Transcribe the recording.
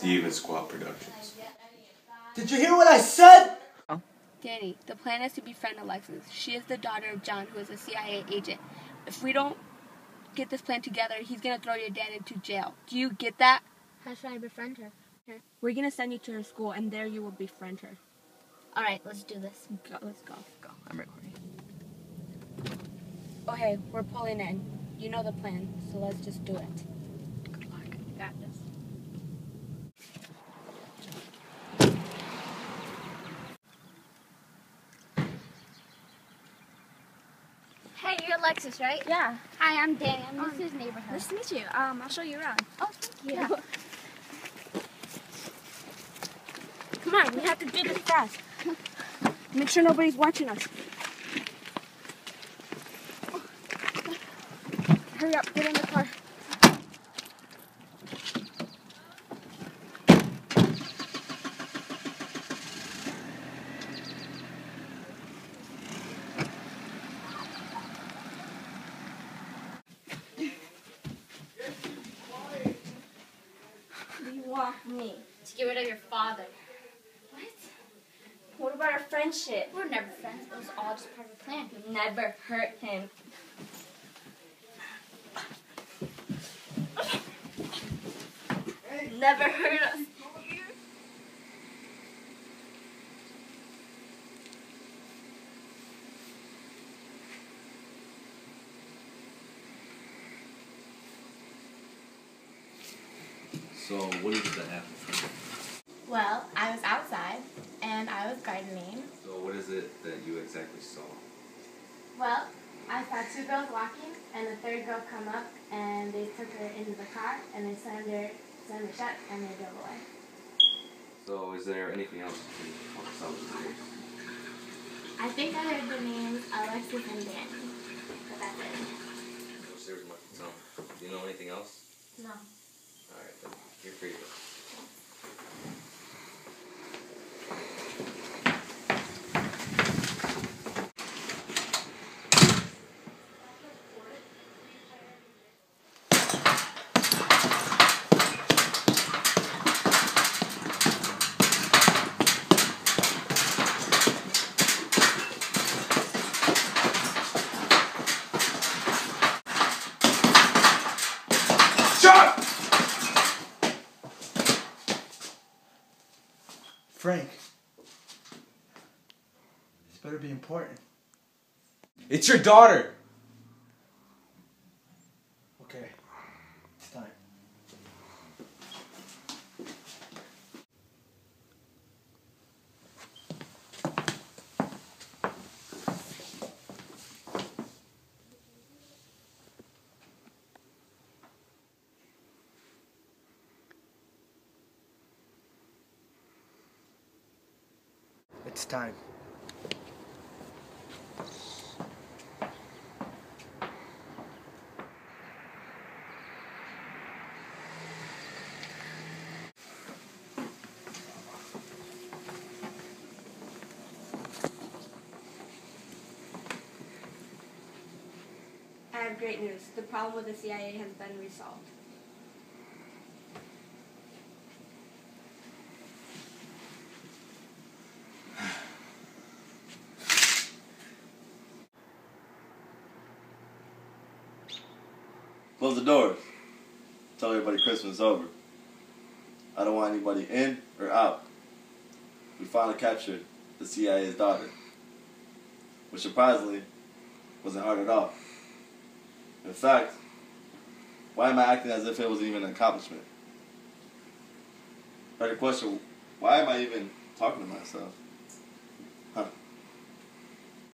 Demon Squad Productions. Did you hear what I said? Danny, the plan is to befriend Alexis. She is the daughter of John, who is a CIA agent. If we don't get this plan together, he's gonna throw your dad into jail. Do you get that? How should I befriend her? We're gonna send you to her school, and there you will befriend her. All right, let's do this. Go, let's go. Go. I'm recording. Okay, we're pulling in. You know the plan, so let's just do it. You're Alexis, right? Yeah. Hi, I'm Danny. I'm Um. Neighborhood. Nice to meet you. Um, I'll show you around. Oh, thank you. Yeah. Come on, we have to do this fast. Make sure nobody's watching us. Hurry up, get in the car. You want me. To get rid of your father. What? What about our friendship? We're never friends. It was all just part of a plan. Never hurt him. Never hurt us. So, what is it that happened? Well, I was outside and I was gardening. So, what is it that you exactly saw? Well, I saw two girls walking and the third girl come up and they took her into the car and they slammed her, slammed her shut and they drove away. So, is there anything else you can help us out with today? I think I heard the names Alexis and Danny, but that's it. No, seriously, much to tell. Do you know anything else? No. Then. You're free to go. Frank. This better be important. It's your daughter. Okay. It's time. It's time. I have great news. The problem with the CIA has been resolved. Close the doors. Tell everybody Christmas is over. I don't want anybody in or out. We finally captured the CIA's daughter. Which surprisingly wasn't hard at all. In fact, why am I acting as if it wasn't even an accomplishment? Better question, why am I even talking to myself?